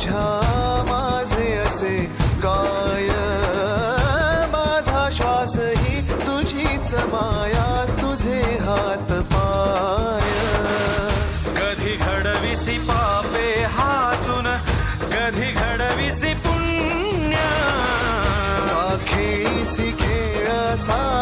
माझ्या माझे असे काय? माझा श्वासही तुझीच माया तुझे हात पाय. कधी घडविसी पापे हातून हा कधिघविसि पुण्य. खेळ सा